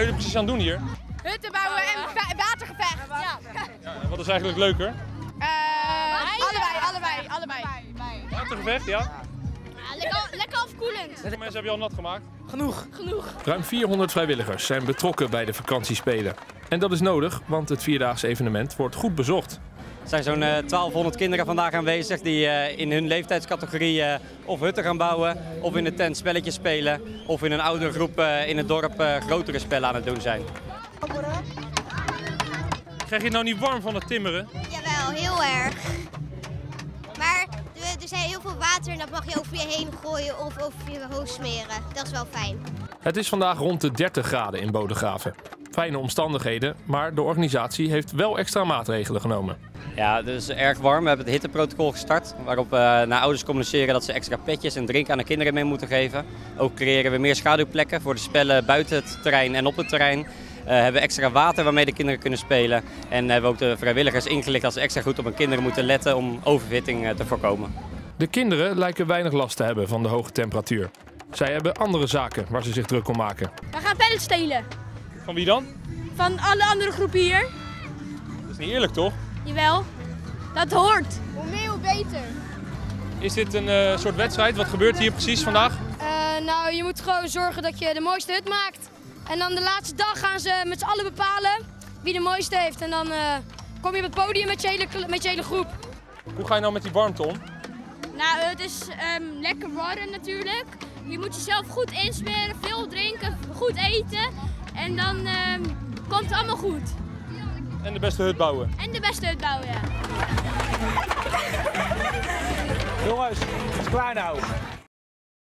jullie precies aan het doen hier? Hutten bouwen en va- watergevecht. Ja. Ja, wat is eigenlijk leuker? Eh, allebei, allebei, allebei. Watergevecht, ja? lekker, lekker afkoelend. Hoeveel mensen heb je al nat gemaakt? Genoeg. Ruim 400 vrijwilligers zijn betrokken bij de vakantiespelen. En dat is nodig, want het vierdaagse evenement wordt goed bezocht. Er zijn zo'n eh, 1200 kinderen vandaag aanwezig die eh, in hun leeftijdscategorie eh, of hutten gaan bouwen, of in de tent spelletjes spelen, of in een oudere groep eh, in het dorp eh, grotere spellen aan het doen zijn. Krijg je het nou niet warm van het timmeren? Jawel, heel erg. Maar er er zijn heel veel water en dat mag je over je heen gooien of over je hoofd smeren. Dat is wel fijn. Het is vandaag rond de 30 graden in Bodegraven. Fijne omstandigheden, maar de organisatie heeft wel extra maatregelen genomen. Ja, het is erg warm. We hebben het hitteprotocol gestart, waarop we naar ouders communiceren dat ze extra petjes en drinken aan de kinderen mee moeten geven. Ook creëren we meer schaduwplekken voor de spellen buiten het terrein en op het terrein. Eh, hebben we extra water waarmee de kinderen kunnen spelen. En hebben we ook de vrijwilligers ingelicht dat ze extra goed op hun kinderen moeten letten om overfitting eh, te voorkomen. De kinderen lijken weinig last te hebben van de hoge temperatuur. Zij hebben andere zaken waar ze zich druk om maken. We gaan pallets stelen. Van wie dan? Van alle andere groepen hier. Dat is niet eerlijk toch? Jawel. Dat hoort. Hoe meer, hoe beter. Is dit een eh, soort wedstrijd? Wat gebeurt hier precies vandaag? Eh, nou, je moet gewoon zorgen dat je de mooiste hut maakt. En dan de laatste dag gaan ze met z'n allen bepalen wie de mooiste heeft. En dan eh, kom je op het podium met je hele, met je hele groep. Hoe ga je nou met die warmte om? Nou, het is ehm, lekker warm natuurlijk. Je moet jezelf goed insmeren, veel drinken, goed eten. En dan ehm, komt het allemaal goed. En de beste hut bouwen. En de beste hut bouwen, ja. Jongens, het is klaar nou.